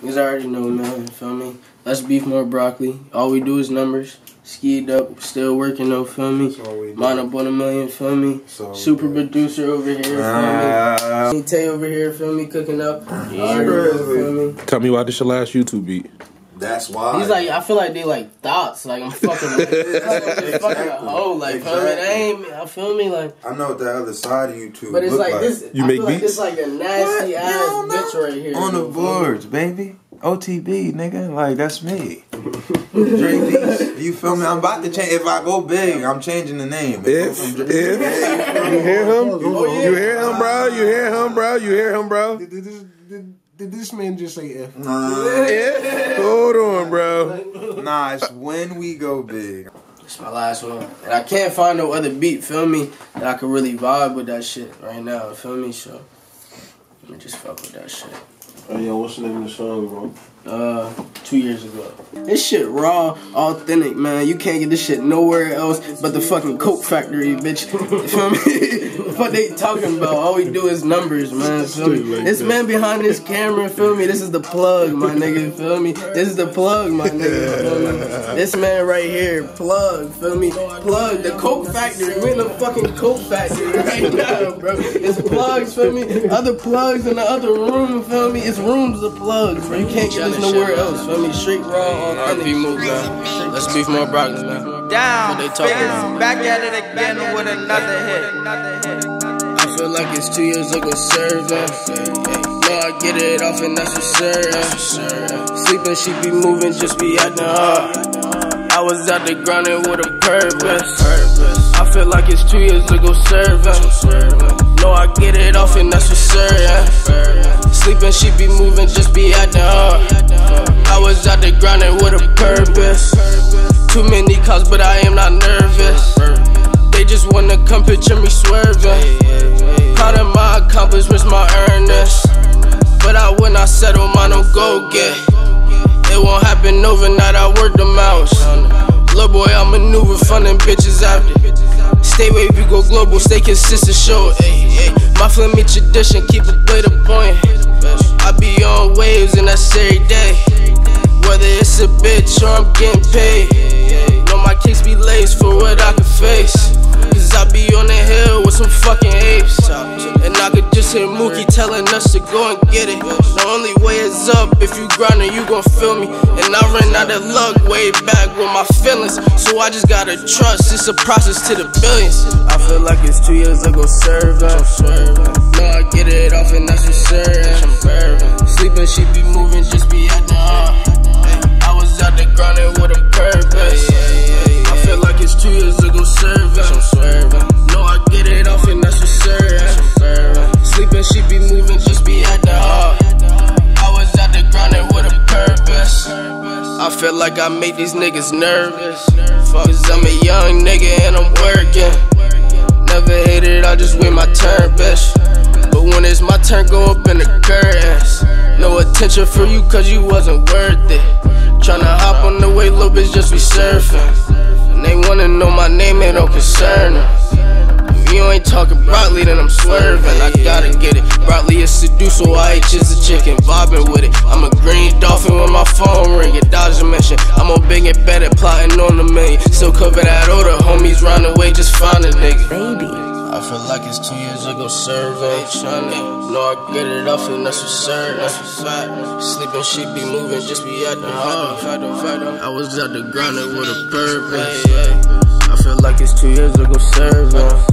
Cause I already know, man. Feel me? Less beef more broccoli. All we do is numbers. Skied up, still working though. Feel me? Mine up on a million. Feel me? So Super producer over here. Feel Uh, me? Tay over here. Feel me? Cooking up. Yeah. Already Feel me? Tell me why this your last YouTube beat. That's why. He's like, I feel like they like thoughts. Like I'm fucking, like, I'm fucking a hoe. Oh, like, feel? I ain't. I feel me? Like, I know what the other side of you two but it's look like, this. You I make feel like beats? this like a nasty What? ass You bitch right here. on the you know, feel me? boards, baby. OTB, nigga. Like that's me. Dre Beats. You feel me? I'm about to change. If I go big, I'm changing the name. If, if, you hear him? Oh, you hear him, bro? You hear him, bro? You hear him, bro? Did this, did, did this man just say if? Nah, Yeah. Hold on, bro. nah, it's when we go big. It's my last one. And I can't find no other beat, feel me, that I can really vibe with that shit right now, feel me? So, let me just fuck with that shit. Oh yeah, what's the name of the song, bro? Uh, two years ago. This shit raw, authentic, man. You can't get this shit nowhere else but the fucking Coke Factory, bitch. Feel me? what they talking about? All we do is numbers, man. Feel me? This man behind this camera, feel me? This is the plug, my nigga. Feel me? This is the plug, my nigga. Feel me? This man right here, plug. Feel me? Plug the Coke Factory. We in the fucking Coke Factory right now, bro. It's plugs, feel me? Other plugs in the other room, feel me? It's rooms of plugs, bro. You can't get this nowhere else, feel me? Straight raw, authentic. moves, man. Less beef more broccoli, man. Down, What they talking about? back at it again with another hit. I feel like it's two years ago serving. No, I get it off and that's for sure. Sleeping, she be moving, just be acting hard. I was out there grinding with a purpose. I feel like it's two years ago serving. No, I get it off and that's for sure. Sleeping, she be moving, just be at the hard. I was out there grinding with a purpose. Too many calls, but I am not nervous. They just wanna come picture me swerving. Proud of my accomplishments, my earnest. But I will not settle, mine don't go get. It won't happen overnight, I work them hours. Little boy, I maneuver, funding bitches after. Stay wave, you go global, stay consistent, show it. My flammy tradition, keep it way to point. Waves, and that's every day. Whether it's a bitch or I'm getting paid. To go and get it. The only way is up. If you grindin', you gon' feel me. And I ran out of luck way back with my feelings. So I just gotta trust. It's a process to the billions. I feel like it's two years ago serving. No, I get it off and that's for sure. Sleeping, she be moving, just be feel like I make these niggas nervous. Cause I'm a young nigga and I'm working. Never hated, I just wait my turn, bitch. But when it's my turn, go up in the curtains. No attention for you, cause you wasn't worth it. Tryna hop on the way, little bitch, just be surfing. And they wanna know my name, it don't concern them. You ain't talking broccoli, then I'm swerving. I gotta get it. Broccoli is seduced, so I ate just a chicken, vibing with it. I'm a green dolphin with my phone ringing, dodge a mission. I'm on big and better, plotting on the million. Still cover that order, homies round the way, just find a nigga. Baby. I feel like it's two years ago survey. Tryna, know I get it off and that's for certain. That's for fact. Sleeping, she be moving, just be acting hard. I was out the grinding with a purpose. I feel like it's two years ago serving.